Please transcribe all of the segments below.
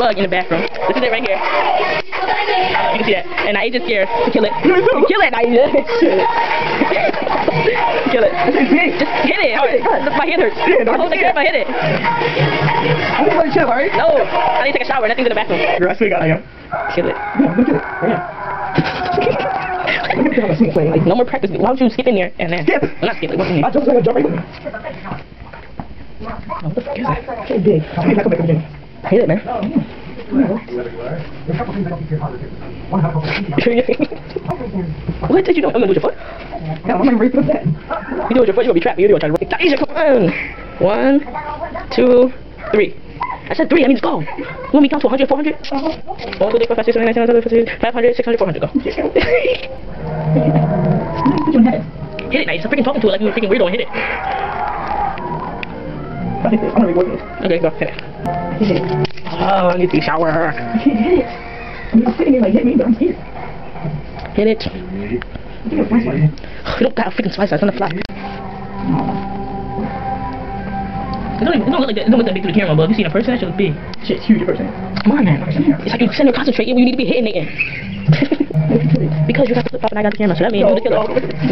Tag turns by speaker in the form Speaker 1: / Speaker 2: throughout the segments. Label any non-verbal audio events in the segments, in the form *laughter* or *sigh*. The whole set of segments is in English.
Speaker 1: bug in the bathroom. This is it right here. You can see that. And I just scared to kill it. *laughs* kill it, Nyahza. *laughs* kill it. Just hit it. Hard. My hand hurts. Hold the grip, I hit it.
Speaker 2: I'm gonna chill, alright?
Speaker 1: No. I need to take a shower. Nothing's in the bathroom.
Speaker 2: Girl, I swear to God, I am.
Speaker 1: Kill it.
Speaker 2: Yeah, look at it. Right here. Look at how I swing playing. Like,
Speaker 1: No more practice. Why don't you skip in there and then?
Speaker 2: Skip.
Speaker 1: Well, not skip. Like, what's in
Speaker 2: I
Speaker 1: here?
Speaker 2: just like a jump right with me.
Speaker 1: What the fuck is that?
Speaker 2: So big. I mean, I can make a
Speaker 1: I hit it, man. what did you do? I'm gonna do your foot.
Speaker 2: Yeah, I'm not ready for that.
Speaker 1: You do it with your foot, you're gonna be trapped. You're gonna try to run. Asia, come on. One, two, three. I said three, that means go. You want me to count to 100, 400? 1, 2, 3, 4, 5, 6, 7, 8, 9, 10, 11, 12, 13, 500, 600, 400, go.
Speaker 2: Put your head.
Speaker 1: hit it, nice. I'm freaking talking to it like you were freaking weirdo and hit it.
Speaker 2: I think. I'm gonna rework this.
Speaker 1: Okay, go, hit it.
Speaker 2: Hit it.
Speaker 1: Oh, I need to shower.
Speaker 2: Hit it. Just sitting here like, hit me, but I'm scared.
Speaker 1: Hit it.
Speaker 2: I think it's my spot.
Speaker 1: You don't got a freaking slice, it's on the fly. It don't, even, it don't look like that. It don't look that big to the camera, but if you see in a person, that shit look big.
Speaker 2: Shit's huge, person.
Speaker 1: Come on, man. It's like you center concentrating when you need to be hitting it *laughs* because you got the flip flop and I got the camera, so that means you're the killer.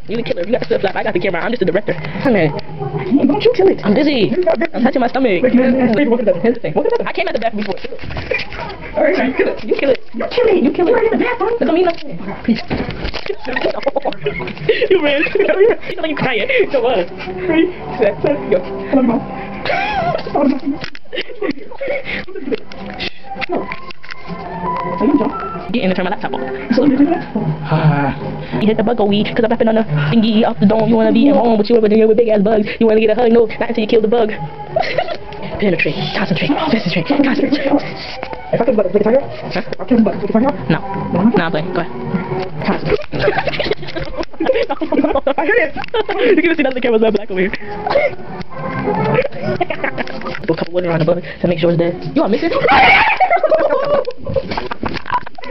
Speaker 1: You're the killer. You got the flip flop, I got the camera. I'm just the director. Come on.
Speaker 2: Don't you kill it.
Speaker 1: I'm busy. I'm touching my stomach.
Speaker 2: Wait, man, man, wait, what is that?
Speaker 1: Here's the thing. I came at the back before.
Speaker 2: Alright, you kill it.
Speaker 1: You kill it.
Speaker 2: You kill it. You kill it. Right in the bathroom.
Speaker 1: Don't mean nothing. Peace. *laughs* you ran. *laughs* *laughs* You like you crying. Come on.
Speaker 2: Ready, set, set, go. Come on, come on. No. Are you jump?
Speaker 1: Get in and turn my laptop off.
Speaker 2: So let me do that.
Speaker 1: You hit the bug weed, cause I'm rapping on the thingy off the dome. You wanna be at home, but you over there with big ass bugs. You wanna get a hug, no, not until you kill the bug. *laughs* Penetrate, concentrate, concentrate, concentrate.
Speaker 2: If I the button, take a tiger?
Speaker 1: Huh?
Speaker 2: Kill the button, take a tiger?
Speaker 1: No,
Speaker 2: No, I'm
Speaker 1: no, I'm playing. Go ahead. Concentrate. *laughs* *laughs*
Speaker 2: I hit it.
Speaker 1: you can see that the camera's not black over here. Put a couple water on the bug to make sure it's dead. You are missing?